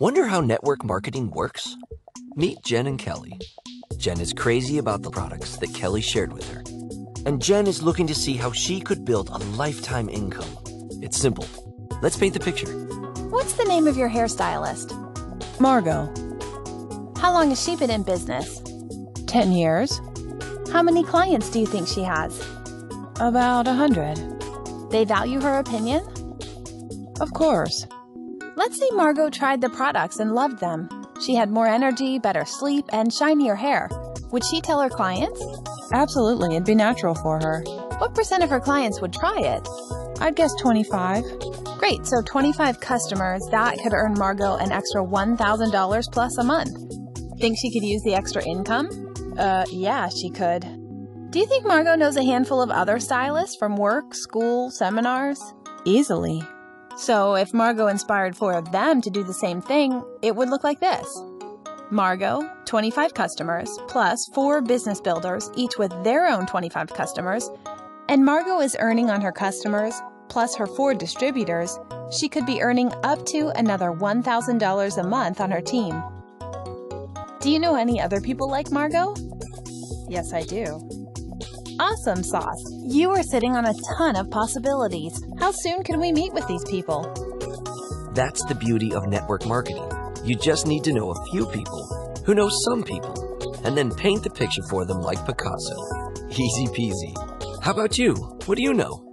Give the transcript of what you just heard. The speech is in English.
Wonder how network marketing works? Meet Jen and Kelly. Jen is crazy about the products that Kelly shared with her. And Jen is looking to see how she could build a lifetime income. It's simple. Let's paint the picture. What's the name of your hairstylist? Margot, How long has she been in business? 10 years, How many clients do you think she has? about a 100. They value her opinion? Of course. Let's say Margot tried the products and loved them. She had more energy, better sleep, and shinier hair. Would she tell her clients? Absolutely, it'd be natural for her. What percent of her clients would try it? I'd guess 25. Great, so 25 customers, that could earn Margot an extra $1,000 plus a month. Think she could use the extra income? Uh, yeah, she could. Do you think Margot knows a handful of other stylists from work, school, seminars? Easily. So if Margot inspired four of them to do the same thing, it would look like this. Margot, 25 customers, plus four business builders, each with their own 25 customers, and Margot is earning on her customers, plus her four distributors, she could be earning up to another $1,000 a month on her team. Do you know any other people like Margot? Yes, I do. Awesome, Sauce. You are sitting on a ton of possibilities. How soon can we meet with these people? That's the beauty of network marketing. You just need to know a few people who know some people and then paint the picture for them like Picasso. Easy peasy. How about you? What do you know?